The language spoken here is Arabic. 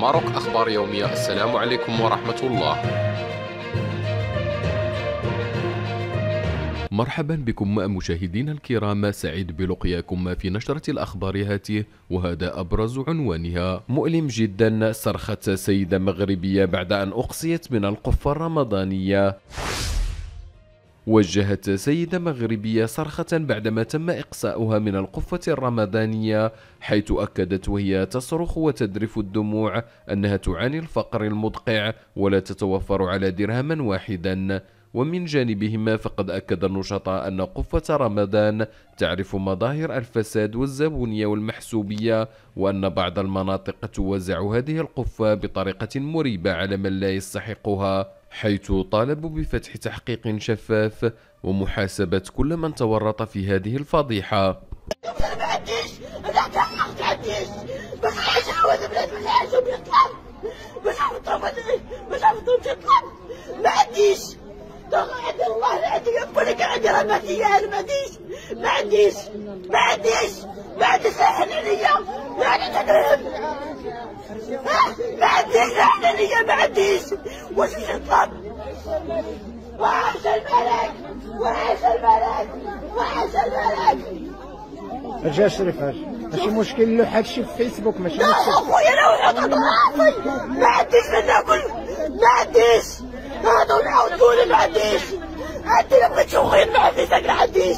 ماروك أخبار يومية. السلام عليكم ورحمة الله. مرحبا بكم مشاهدينا الكرام. سعيد بلقياكم في نشرة الأخبار هاته وهذا أبرز عنوانها. مؤلم جدا صرخة سيدة مغربية بعد أن أقصيت من القفة الرمضانية. وجهت سيدة مغربية صرخة بعدما تم إقصاؤها من القفة الرمضانية حيث أكدت وهي تصرخ وتدرف الدموع أنها تعاني الفقر المدقع ولا تتوفر على درهما واحدا. ومن جانبهما فقد أكد النشطاء أن قفة رمضان تعرف مظاهر الفساد والزبونية والمحسوبية وأن بعض المناطق توزع هذه القفة بطريقة مريبة على من لا يستحقها. حيث طالبوا بفتح تحقيق شفاف ومحاسبة كل من تورط في هذه الفضيحة. ما عنديش. ما عنديش عاودهم باش عاودهم تطلع ما عنديش ما ما عنديش ما عنديش ما عنديش ما عنديش ما عنديش ما عنديش حنانية ما عنديش. واش نطلب وعاش الملك وعاش الملك وعاش الملك. اشرف اجا ماشي مشكل له هادشي في فيسبوك ماشي لا أخويا أنا وحياة راسي ما عنديش ما ناكل ما عنديش. هادو نعاودوا لي ما عنديش. عندي لما تشوفين ما عنديش ما عنديش.